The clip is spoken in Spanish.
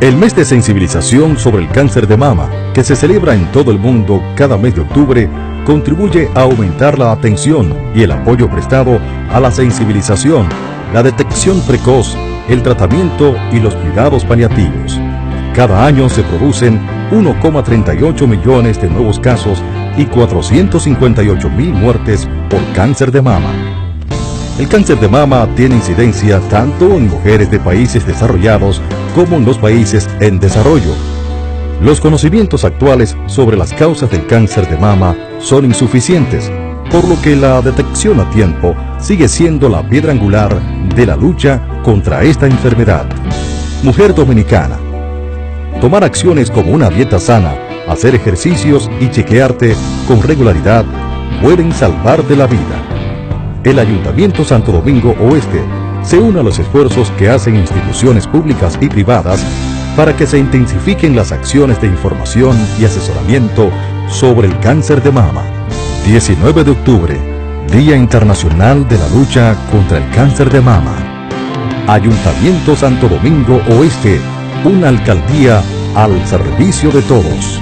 El mes de sensibilización sobre el cáncer de mama, que se celebra en todo el mundo cada mes de octubre, contribuye a aumentar la atención y el apoyo prestado a la sensibilización, la detección precoz, el tratamiento y los cuidados paliativos. Cada año se producen 1,38 millones de nuevos casos y 458 mil muertes por cáncer de mama. El cáncer de mama tiene incidencia tanto en mujeres de países desarrollados como en los países en desarrollo. Los conocimientos actuales sobre las causas del cáncer de mama son insuficientes, por lo que la detección a tiempo sigue siendo la piedra angular de la lucha contra esta enfermedad. Mujer dominicana. Tomar acciones como una dieta sana, hacer ejercicios y chequearte con regularidad pueden salvarte la vida el Ayuntamiento Santo Domingo Oeste se une a los esfuerzos que hacen instituciones públicas y privadas para que se intensifiquen las acciones de información y asesoramiento sobre el cáncer de mama. 19 de octubre, Día Internacional de la Lucha contra el Cáncer de Mama. Ayuntamiento Santo Domingo Oeste, una alcaldía al servicio de todos.